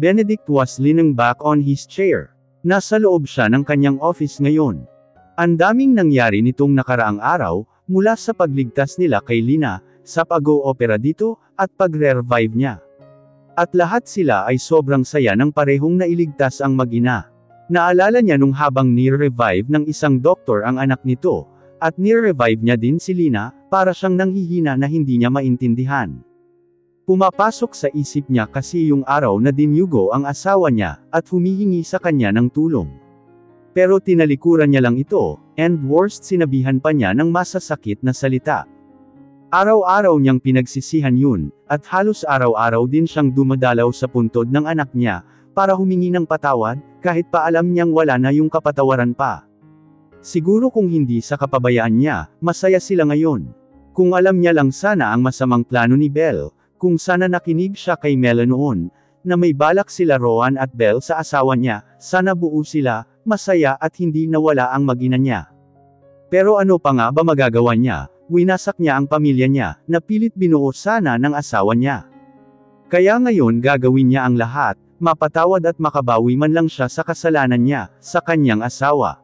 Benedict was leaning back on his chair. Nasa loob siya ng kanyang office ngayon. Ang daming nangyari nitong nakaraang araw, mula sa pagligtas nila kay Lina, sa pag-o-opera dito, at pag-revive niya. At lahat sila ay sobrang saya ng parehong nailigtas ang mag-ina. Naalala niya nung habang ni-revive ng isang doktor ang anak nito, at ni-revive niya din si Lina, para siyang nanghihina na hindi niya maintindihan. Pumapasok sa isip niya kasi yung araw na dinyugo ang asawa niya, at humihingi sa kanya ng tulong. Pero tinalikuran niya lang ito, and worst sinabihan pa niya ng masasakit na salita. Araw-araw niyang pinagsisihan yun, at halos araw-araw din siyang dumadalaw sa puntod ng anak niya, para humingi ng patawad, kahit pa alam niyang wala na yung kapatawaran pa. Siguro kung hindi sa kapabayaan niya, masaya sila ngayon. Kung alam niya lang sana ang masamang plano ni Belle, kung sana nakinig siya kay Mela noon, na may balak sila Rowan at Belle sa asawa niya, sana buo sila, masaya at hindi nawala ang magina niya. Pero ano pa nga ba magagawa niya, winasak niya ang pamilya niya, napilit binuo sana ng asawa niya. Kaya ngayon gagawin niya ang lahat, mapatawad at makabawi man lang siya sa kasalanan niya, sa kanyang asawa.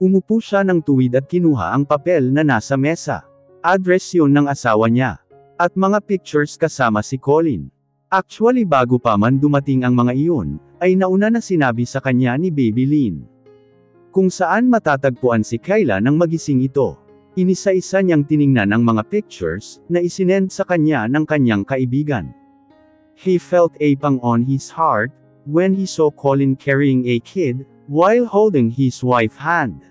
Umupo siya ng tuwid at kinuha ang papel na nasa mesa. Address yun ng asawa niya. At mga pictures kasama si Colin. Actually bago pa man dumating ang mga iyon, ay nauna na sinabi sa kanya ni Baby Lynn. Kung saan matatagpuan si Kyla nang magising ito. Inisa-isa niyang tiningnan ang mga pictures, na isinend sa kanya ng kanyang kaibigan. He felt a pang on his heart, when he saw Colin carrying a kid, while holding his wife's hand.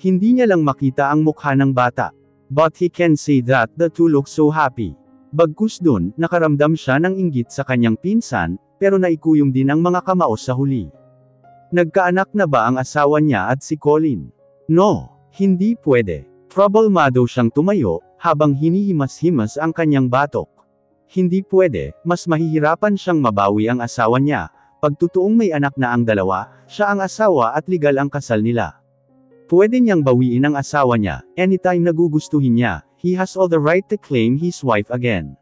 Hindi niya lang makita ang mukha ng bata. But he can say that the two look so happy. Bagkus dun, nakaramdam siya ng inggit sa kanyang pinsan, pero naikuyong din ang mga kamao sa huli. Nagkaanak na ba ang asawa niya at si Colin? No, hindi pwede. Problemado siyang tumayo, habang hinihimas-himas ang kanyang batok. Hindi pwede, mas mahihirapan siyang mabawi ang asawa niya, pagtutuong may anak na ang dalawa, siya ang asawa at legal ang kasal nila. Pwede niyang bawiin ang asawa niya, anytime nagugustuhin niya, he has all the right to claim his wife again.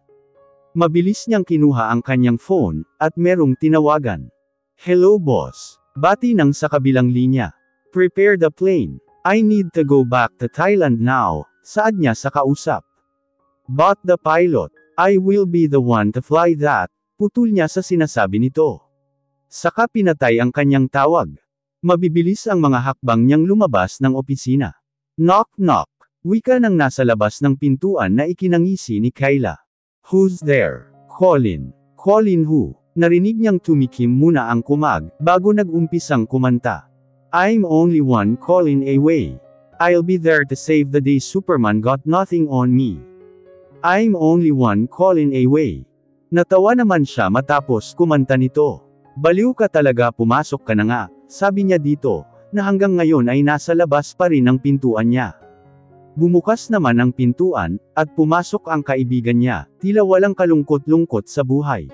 Mabilis niyang kinuha ang kanyang phone, at merong tinawagan. Hello boss. Bati nang sa kabilang linya. Prepare the plane. I need to go back to Thailand now, saad niya sa kausap. But the pilot, I will be the one to fly that, putol niya sa sinasabi nito. Saka pinatay ang kanyang tawag. Mabibilis ang mga hakbang niyang lumabas ng opisina. Knock knock. Wika nang nasa labas ng pintuan na ikinangisi ni Kayla. Who's there? Colin. Colin who? Narinig niyang tumikim muna ang kumag, bago nag-umpisang kumanta. I'm only one Colin away. I'll be there to save the day Superman got nothing on me. I'm only one Colin away. Natawa naman siya matapos kumanta nito. Baliw ka talaga pumasok ka na nga, sabi niya dito, na hanggang ngayon ay nasa labas pa rin ang pintuan niya. Bumukas naman ang pintuan, at pumasok ang kaibigan niya, tila walang kalungkot-lungkot sa buhay.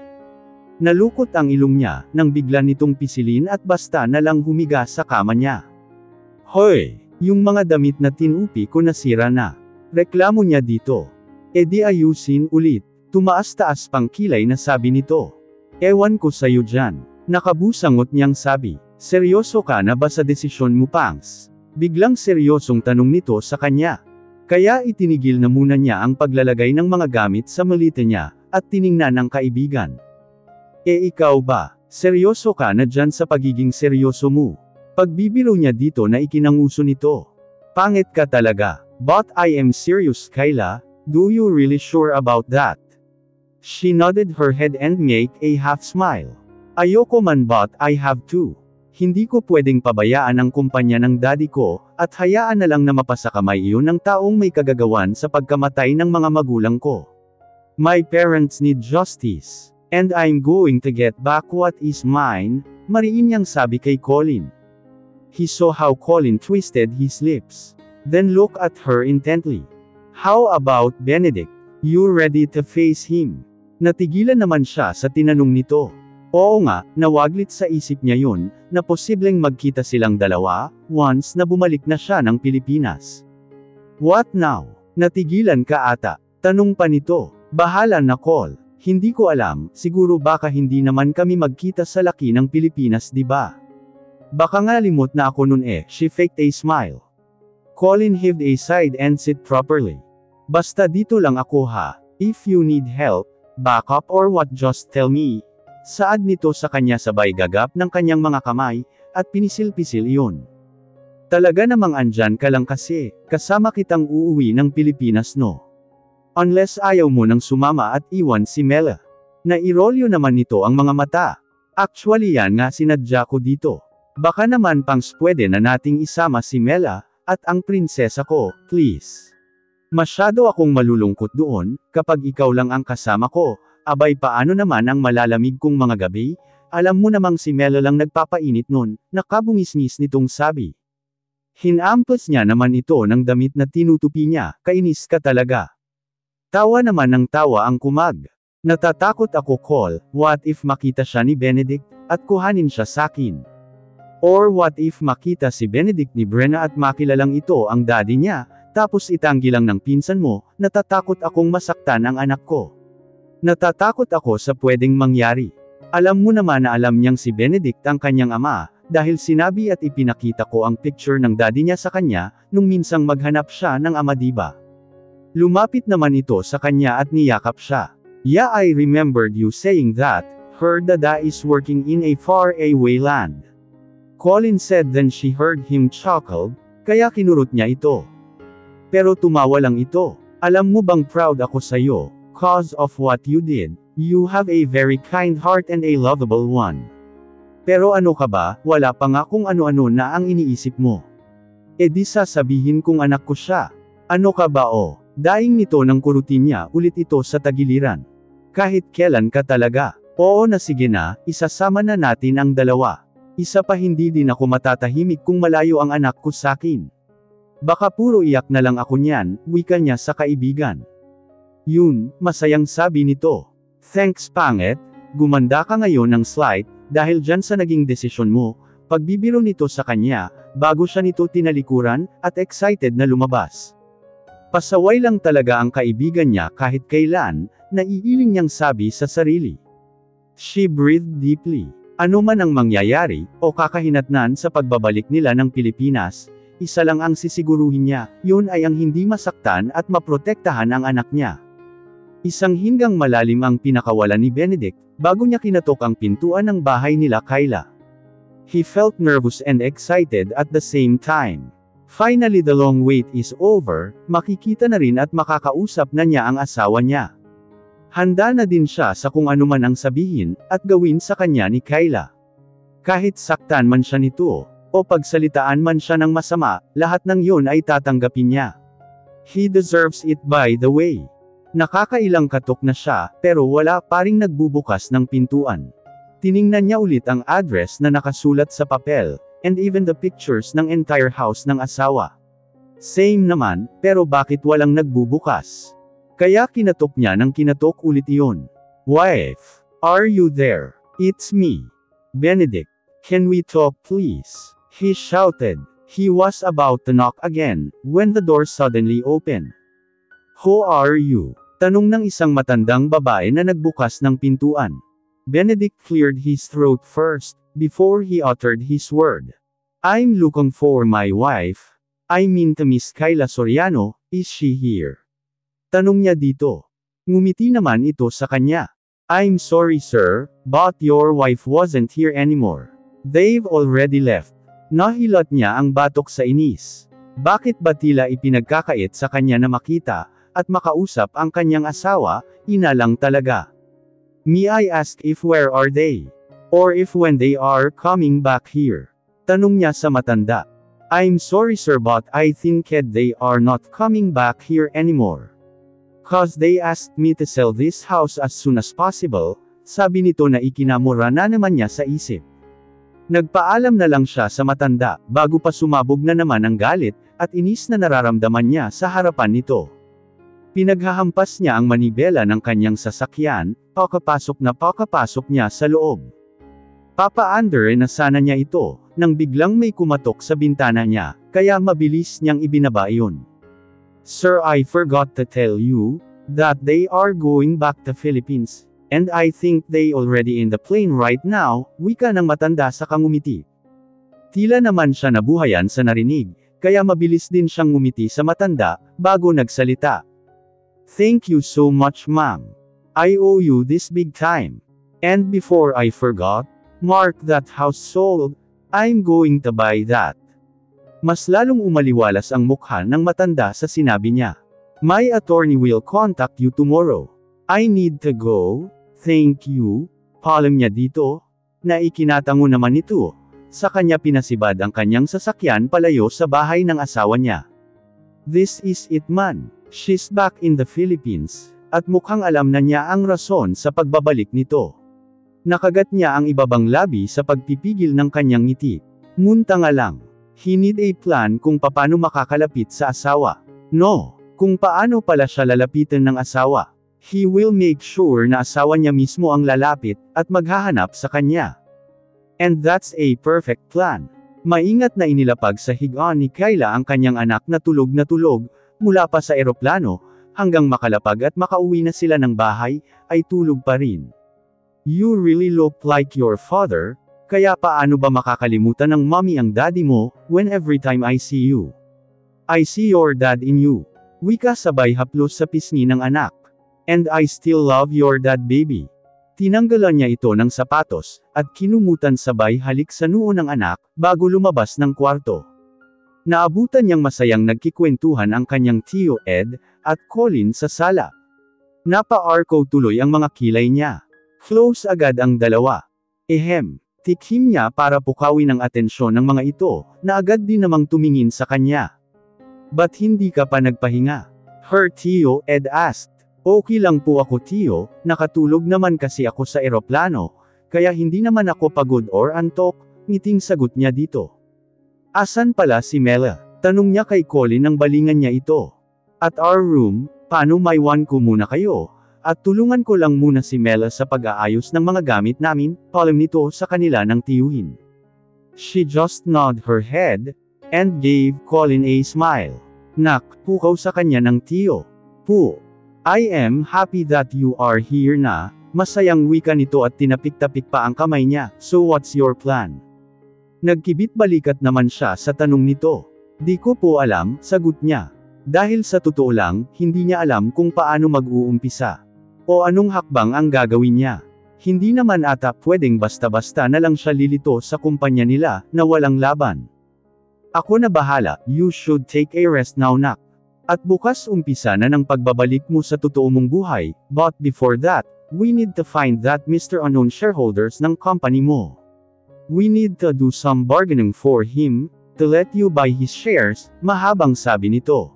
Nalukot ang ilong niya, nang bigla nitong pisilin at basta na lang humiga sa kama niya. Hoy! Yung mga damit na tinupi ko nasira na. Reklamo niya dito. E di ayusin ulit. Tumaas-taas pang kilay na sabi nito. Ewan ko sa'yo dyan. Nakabusangot niyang sabi. Seryoso ka na ba sa desisyon mo Pangs? Biglang seryosong tanong nito sa kanya. Kaya itinigil na muna niya ang paglalagay ng mga gamit sa malita niya, at tiningnan ang kaibigan. E ikaw ba, seryoso ka na dyan sa pagiging seryoso mo? Pagbibiro niya dito na ikinanguso nito. Pangit ka talaga. But I am serious Kayla, do you really sure about that? She nodded her head and make a half smile. Ayoko man but I have to. Hindi ko pwedeng pabayaan ang kumpanya ng daddy ko, at hayaan na lang na mapasa kamay iyon ng taong may kagagawan sa pagkamatay ng mga magulang ko. My parents need justice. And I'm going to get back what is mine, mariin niyang sabi kay Colin. He saw how Colin twisted his lips. Then looked at her intently. How about Benedict? You ready to face him? Natigilan naman siya sa tinanong nito. Oo nga, nawaglit sa isip niya yun, na posibleng magkita silang dalawa, once na bumalik na siya ng Pilipinas. What now? Natigilan ka ata? Tanong pa nito. Bahala na call. Hindi ko alam, siguro baka hindi naman kami magkita sa laki ng Pilipinas di ba? Baka nga limot na ako nun eh, she faked a smile. Colin heaved a side and sit properly. Basta dito lang ako ha, if you need help, backup or what just tell me. Saad nito sa kanya sabay gagap ng kanyang mga kamay, at pinisil-pisil iyon. Talaga namang andyan ka lang kasi, kasama kitang uuwi ng Pilipinas no. Unless ayaw mo nang sumama at iwan si Mela. Nairolyo naman nito ang mga mata. Actually yan nga sinadya ko dito. Baka naman pangs pwede na nating isama si Mela, at ang prinsesa ko, please. Masyado akong malulungkot doon, kapag ikaw lang ang kasama ko, abay paano naman ang malalamig kong mga gabi? Alam mo namang si Mela lang nagpapainit nun, nakabungis-ngis nitong sabi. Hinampas niya naman ito ng damit na tinutupi niya, kainis ka talaga. Tawa naman ng tawa ang kumag. Natatakot ako call, what if makita siya ni Benedict, at kuhanin siya sakin? Or what if makita si Benedict ni Brenna at makilalang ito ang daddy niya, tapos itanggi lang ng pinsan mo, natatakot akong masaktan ang anak ko. Natatakot ako sa pwedeng mangyari. Alam mo naman na alam niyang si Benedict ang kanyang ama, dahil sinabi at ipinakita ko ang picture ng daddy niya sa kanya, nung minsang maghanap siya ng ama diba. Lumapit naman ito sa kanya at niyakap siya. Yeah I remembered you saying that, her dada is working in a far away land. Colin said then she heard him chuckle, kaya kinurot niya ito. Pero tumawa lang ito. Alam mo bang proud ako sa iyo, cause of what you did, you have a very kind heart and a lovable one. Pero ano ka ba, wala pa nga kung ano-ano na ang iniisip mo. E di sasabihin kong anak ko siya. Ano ka ba o? Daing nito ng kurutin niya ulit ito sa tagiliran. Kahit kailan ka talaga. Oo na sige na, isasama na natin ang dalawa. Isa pa hindi din ako matatahimik kung malayo ang anak ko sa akin. Baka puro iyak na lang ako niyan, wika niya sa kaibigan. Yun, masayang sabi nito. Thanks pangit, gumanda ka ngayon ng slight, dahil dyan sa naging desisyon mo, pagbibiro nito sa kanya, bago siya nito tinalikuran, at excited na lumabas. Pasaway lang talaga ang kaibigan niya kahit kailan, naiiling niyang sabi sa sarili. She breathed deeply. Ano man ang mangyayari, o kakahinatnan sa pagbabalik nila ng Pilipinas, isa lang ang sisiguruhin niya, yun ay ang hindi masaktan at maprotektahan ang anak niya. Isang hinggang malalim ang pinakawalan ni Benedict, bago niya kinatok ang pintuan ng bahay nila Kyla. He felt nervous and excited at the same time. Finally the long wait is over, makikita na rin at makakausap na niya ang asawa niya. Handa na din siya sa kung ano man ang sabihin, at gawin sa kanya ni Kyla. Kahit saktan man siya nito, o pagsalitaan man siya ng masama, lahat ng yun ay tatanggapin niya. He deserves it by the way. Nakakailang katok na siya, pero wala pa ring nagbubukas ng pintuan. Tiningnan niya ulit ang address na nakasulat sa papel, and even the pictures ng entire house ng asawa. Same naman, pero bakit walang nagbubukas? Kaya kinatok niya ng kinatok ulit iyon. Wife, are you there? It's me. Benedict. Can we talk please? He shouted. He was about to knock again, when the door suddenly opened. Who are you? Tanong ng isang matandang babae na nagbukas ng pintuan. Benedict cleared his throat first, before he uttered his word. I'm looking for my wife. I mean to Miss Kyla Soriano, is she here? Tanong niya dito. Ngumiti naman ito sa kanya. I'm sorry sir, but your wife wasn't here anymore. They've already left. Nahilat niya ang batok sa inis. Bakit ba tila ipinagkakait sa kanya na makita, at makausap ang kanyang asawa, inalang talaga. May I ask if where are they? Or if when they are coming back here. Tanong niya sa matanda. I'm sorry sir but I think they are not coming back here anymore. Cause they asked me to sell this house as soon as possible, sabi nito na ikinamura na naman niya sa isip. Nagpaalam na lang siya sa matanda, bago pa sumabog na naman ang galit, at inis na nararamdaman niya sa harapan nito. Pinaghahampas niya ang manibela ng kanyang sasakyan, pakapasok na pakapasok niya sa loob. Papaandar na sana niya ito, nang biglang may kumatok sa bintana niya, kaya mabilis niyang ibinaba iyon. Sir I forgot to tell you, that they are going back to Philippines, And I think they already in the plane right now, wika ng matanda sa kangumiti. Tila naman siya nabuhayan sa narinig, kaya mabilis din siyang ngumiti sa matanda, bago nagsalita. Thank you so much ma'am. I owe you this big time. And before I forgot, mark that house sold, I'm going to buy that. Mas lalong umaliwalas ang mukha ng matanda sa sinabi niya. My attorney will contact you tomorrow. I need to go, thank you, palam niya dito, na ikinatango naman ito. Sa kanya pinasibad ang kanyang sasakyan palayo sa bahay ng asawa niya. This is it man. She's back in the Philippines, at mukhang alam na niya ang rason sa pagbabalik nito. Nakagat niya ang ibabang labi sa pagpipigil ng kanyang ngiti. Ngunta nga lang. He need a plan kung paano makakalapit sa asawa. No, kung paano pala siya lalapitan ng asawa. He will make sure na asawa niya mismo ang lalapit, at maghahanap sa kanya. And that's a perfect plan. Maingat na inilapag sa higaan ni Kyla ang kanyang anak na tulog na tulog, mula pa sa eroplano, hanggang makalapag at makauwi na sila ng bahay, ay tulog pa rin. You really look like your father, kaya paano ba makakalimutan ng mommy ang daddy mo, when every time I see you? I see your dad in you. Wika sabay haplos sa pisngi ng anak. And I still love your dad baby. Tinanggalan niya ito ng sapatos, at kinumutan sabay halik sa noo ng anak, bago lumabas ng kwarto. Naabutan niyang masayang nagkikwentuhan ang kanyang tiyo Ed, at Colin sa sala. Napa-arco tuloy ang mga kilay niya. Close agad ang dalawa. Ehem. Tikhim niya para pukawin ang atensyon ng mga ito, na agad din namang tumingin sa kanya. Ba't hindi ka pa nagpahinga? Her Tio, Ed asked. Okay lang po ako Tio, nakatulog naman kasi ako sa eroplano, kaya hindi naman ako pagod or antok, ngiting sagot niya dito. Asan pala si Mela? Tanong niya kay Colin nang balingan niya ito. At our room, paano may one ko muna kayo, at tulungan ko lang muna si Mela sa pag-aayos ng mga gamit namin, palam nito sa kanila ng tiyuhin. She just nod her head, and gave Colin a smile. Nak, pukaw sa kanya ng tiyo. Pu. I am happy that you are here na, masayang wika nito at tinapik-tapik pa ang kamay niya, so what's your plan? Nagkibit balikat naman siya sa tanong nito. Di ko po alam, sagot niya. Dahil sa totoo lang, hindi niya alam kung paano mag-uumpisa. O anong hakbang ang gagawin niya? Hindi naman ata pwedeng basta-basta na lang siya lilito sa kumpanya nila, na walang laban. Ako na bahala, you should take a rest now nak. At bukas umpisa na ng pagbabalik mo sa totoo mong buhay, but before that, we need to find that Mr. Unknown shareholders ng company mo. We need to do some bargaining for him, to let you buy his shares, mahabang sabi nito.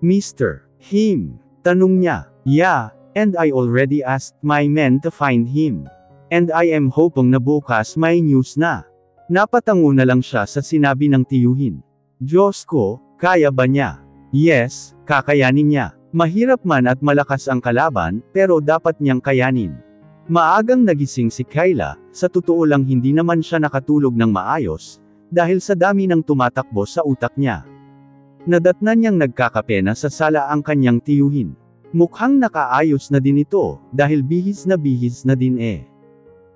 Mr. Him. Tanong niya, yeah, And I already asked my men to find him. And I am hoping na bukas may news na. Napatango na lang siya sa sinabi ng tiyuhin. Diyos ko, kaya ba niya? Yes, kakayanin niya. Mahirap man at malakas ang kalaban, pero dapat niyang kayanin. Maagang nagising si Kyla, sa totoo lang hindi naman siya nakatulog ng maayos, dahil sa dami ng tumatakbo sa utak niya. Nadatnan niyang nagkakapena sa sala ang kanyang tiyuhin. Mukhang nakaayos na din ito, dahil bihis na bihis na din eh.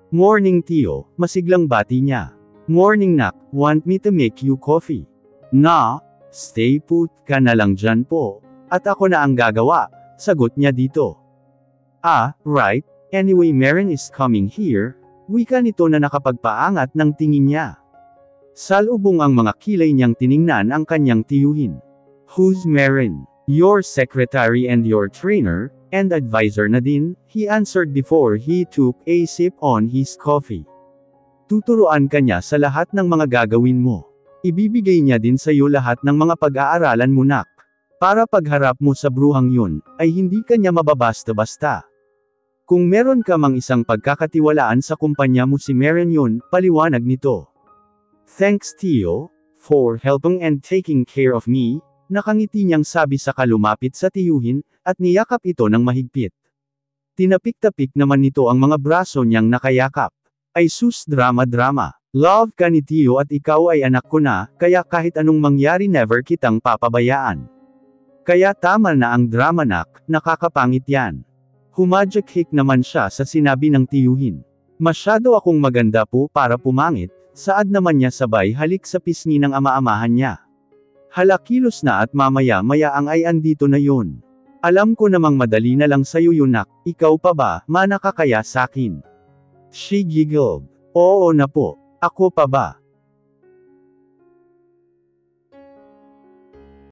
Morning Tio, masiglang bati niya. Morning nak, want me to make you coffee? Na, stay put ka na lang dyan po, at ako na ang gagawa, sagot niya dito. Ah, right, anyway Maren is coming here, wika nito na nakapagpaangat ng tingin niya. Salubong ang mga kilay niyang tiningnan ang kanyang tiyuhin. Who's Maren? Your secretary and your trainer, and advisor na din, he answered before he took a sip on his coffee. Tuturuan ka niya sa lahat ng mga gagawin mo. Ibibigay niya din sa iyo lahat ng mga pag-aaralan mo nak. Para pagharap mo sa bruhang yun, ay hindi ka niya mababasta-basta. Kung meron ka mang isang pagkakatiwalaan sa kumpanya mo si Maren yun, paliwanag nito. Thanks Tio, for helping and taking care of me, Nakangiti niyang sabi sa kalumapit sa tiyuhin, at niyakap ito ng mahigpit. Tinapik-tapik naman nito ang mga braso niyang nakayakap. Ay sus drama-drama. Love ka ni Tiyo at ikaw ay anak ko na, kaya kahit anong mangyari never kitang papabayaan. Kaya tama na ang drama nak, nakakapangit yan. Humajakhik naman siya sa sinabi ng tiyuhin. Masyado akong maganda po para pumangit, saad naman niya sabay halik sa pisngi ng ama-amahan niya. Halakilos na at mamaya-maya ang ay andito na yun. Alam ko namang madali na lang sa'yo yunak, ikaw pa ba, mana ka kaya sakin? She giggled. Oo na po. Ako pa ba?